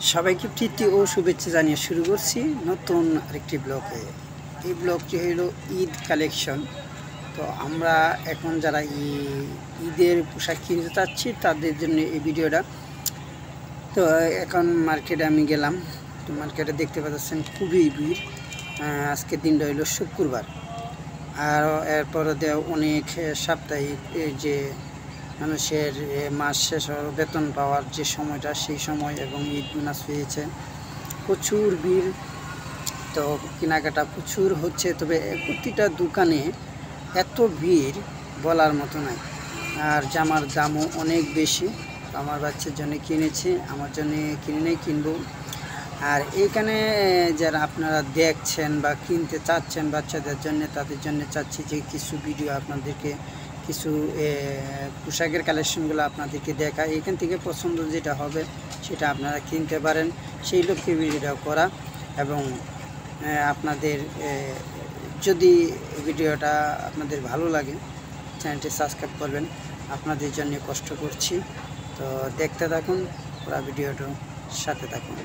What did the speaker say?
সবাইকে প্রীতি ও শুভেচ্ছা জানিয়ে শুরু করছি নতুন আরেকটি ব্লগে এই ব্লগটি হলো ঈদ কালেকশন। তো আমরা এখন যারা ঈদের পোশাক কিনতে চাচ্ছি তাদের জন্য এই ভিডিওটা। তো এখন মার্কেটে আমি গেলাম। তো মার্কেটে দেখতে পাচ্ছেন খুবই ভিড়। আহ, আজকের দিনটা হলো শুক্রবার। আর এরপরে দেওয়া অনেক সাপ্তাহিক যে মানুষের মাস শেষ বেতন পাওয়ার যে সময়টা, সেই সময় এবং ঈদ বোনাস পেয়েছে। প্রচুর ভিড়। তো কেনাকাটা প্রচুর হচ্ছে। তবে প্রতিটা দোকানে এত ভিড় বলার মতো নাই। আর জামার দামও অনেক বেশি। আমার বাচ্চার জন্য কিনেছি, আমার জন্য কিনে নেই, কিনবো। আর এইখানে যারা আপনারা দেখছেন বা কিনতে চাচ্ছেন বাচ্চাদের জন্য, তাদের জন্য চাচ্ছি যে কিছু ভিডিও আপনাদেরকে কিছু পোশাকের কালেকশনগুলো আপনাদেরকে দেখা এখান থেকে পছন্দ যেটা হবে সেটা আপনারা কিনতে পারেন। সেই লক্ষ্যে ভিডিওটা করা এবং আপনাদের যদি ভিডিওটা আপনাদের ভালো লাগে, চ্যানেলটি সাবস্ক্রাইব করবেন। আপনাদের জন্য কষ্ট করছি। তো দেখতে থাকুন, পুরো ভিডিওটা সাথে থাকুন।